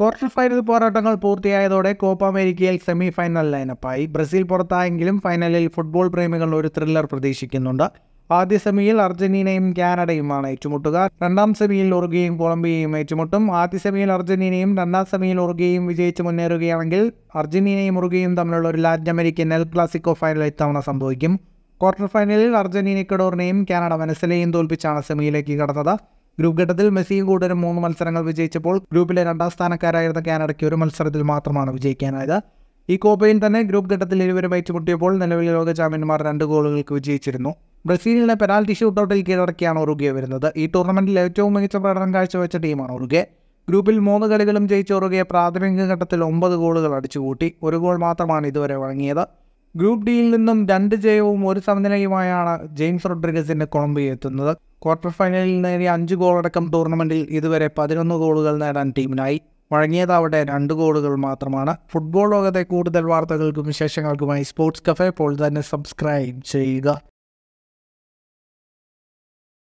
Quarter final പോരാട്ടങ്ങൾ പൂർത്തിയായതോടെ Copa അമേരിക്കയിൽ സെമി ഫൈനൽ ലൈനപ്പായി. ബ്രസീൽ പുറത്തായെങ്കിലും ഫൈനലിൽ ഫുട്ബോൾ പ്രേമികൾ ഒരു ത്രില്ലർ പ്രതീക്ഷിക്കുന്നുണ്ട്. ആദ്യ സെമിയിൽ അർജന്റീനയും കാനഡയുമാണ് ഏറ്റുമുട്ടുക. രണ്ടാം സെമിയിൽ ഉറുഗയും കൊളംബിയയും ഏറ്റുമുട്ടും. ആദ്യ സെമിയിൽ അർജന്റീനയും രണ്ടാം സെമിയിൽ ഉറുഗയും വിജയിച്ച് മുന്നേറുകയാണെങ്കിൽ അർജന്റീനയും ഉറുഗയും തമ്മിലുള്ള ഒരു Latin American el clasico final ഇത്തവണ സംഭവിക്കും. ക്വാർട്ടർ ഫൈനലിൽ അർജന്റീന ഇക്കഡോറിനെയും കാനഡ മനസ്സിലെയും തോൽപ്പിച്ചാണ് സെമിയിലേക്ക് കടന്നത്. ഗ്രൂപ്പ് ഘട്ടത്തിൽ മെസ്സിയും കൂട്ടരും മൂന്ന് മത്സരങ്ങൾ വിജയിച്ചപ്പോൾ ഗ്രൂപ്പിലെ രണ്ടാം സ്ഥാനക്കാരായിരുന്ന കാനഡയ്ക്ക് ഒരു മത്സരത്തിൽ മാത്രമാണ് വിജയിക്കാനായത്. ഈ കോപ്പയിൽ തന്നെ ഗ്രൂപ്പ് ഘട്ടത്തിൽ ഇരുവരും ഏറ്റുമുട്ടിയപ്പോൾ നിലവിലെ ലോക ചാമ്പ്യന്മാർ രണ്ട് ഗോളുകൾക്ക് വിജയിച്ചിരുന്നു. ബ്രസീലിനെ പെനാൽറ്റി ഷൂട്ടൗട്ടിൽ കീഴടക്കിയാണ് ഉറുഗെ വരുന്നത്. ഈ ടൂർണമെന്റിൽ ഏറ്റവും മികച്ച പ്രകടനം കാഴ്ചവെച്ച ടീമാണ് ഉറുഗെ ഗ്രൂപ്പിൽ മൂന്ന് കളികളും ജയിച്ച ഉറുഗെ പ്രാഥമിക ഘട്ടത്തിൽ ഒമ്പത് ഗോളുകൾ അടിച്ചുകൂട്ടി. ഒരു ഗോൾ മാത്രമാണ് ഇതുവരെ വഴങ്ങിയത്. ഗ്രൂപ്പ് ഡിയിൽ നിന്നും രണ്ട് ജയവും ഒരു സമനിലയുമായാണ് ജെയിംസ് റോഡ്രിഗസിന്റെ കൊളംബിയ എത്തുന്നത്. ക്വാർട്ടർ ഫൈനലിൽ നേടിയ അഞ്ച് ഗോളടക്കം ടൂർണമെന്റിൽ ഇതുവരെ പതിനൊന്ന് ഗോളുകൾ നേടാൻ ടീമിനായി. വഴങ്ങിയതാവട്ടെ രണ്ട് ഗോളുകൾ മാത്രമാണ്. ഫുട്ബോൾ ലോകത്തെ കൂടുതൽ വാർത്തകൾക്കും വിശേഷങ്ങൾക്കുമായി സ്പോർട്സ് കഫേ പോൾ തന്നെ സബ്സ്ക്രൈബ് ചെയ്യുക.